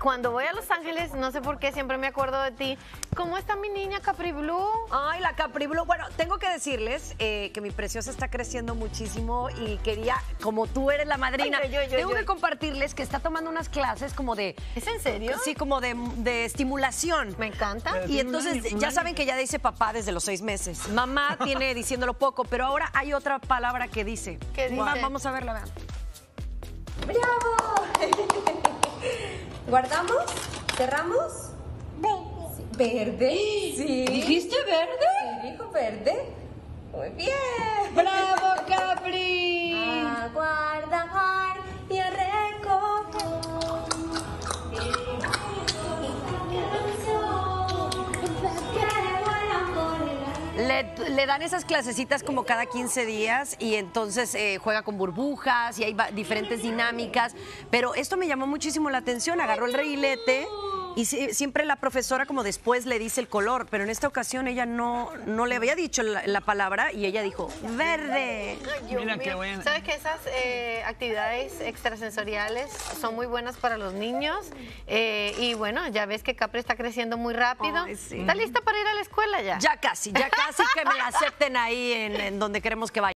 cuando voy a Los Ángeles, no sé por qué, siempre me acuerdo de ti. ¿Cómo está mi niña Capri Blue? Ay, la Capri Blue. Bueno, tengo que decirles eh, que mi preciosa está creciendo muchísimo y quería, como tú eres la madrina, Ay, yo, yo, yo, tengo yo. que compartirles que está tomando unas clases como de... ¿Es en serio? Sí, como de, de estimulación. Me encanta. Pero Y entonces ya saben que ya dice papá desde los seis meses. Mamá tiene diciéndolo poco, pero ahora hay otra palabra que dice. ¿Qué dice? Va- vamos a verla, vean. ¡Bravo! ¿Guardamos? ¿Cerramos? ¿Verde? Sí. ¿Dijiste verde? Sí, dijo verde. Muy bien. ¡Bravo, Capri! Le, le dan esas clasecitas como cada 15 días y entonces eh, juega con burbujas y hay diferentes dinámicas. Pero esto me llamó muchísimo la atención. Agarró el reguilete y si- siempre la profesora como después le dice el color, pero en esta ocasión ella no, no le había dicho la, la palabra y ella dijo verde. Mira qué buena. Sabes que esas eh, actividades extrasensoriales son muy buenas para los niños. eh, y bueno, ya ves que Capri está creciendo muy rápido. Ay, sí. ¿Está lista para ir a la escuela ya? Ya casi, ya casi que me la acepten ahí en, en donde queremos que vaya.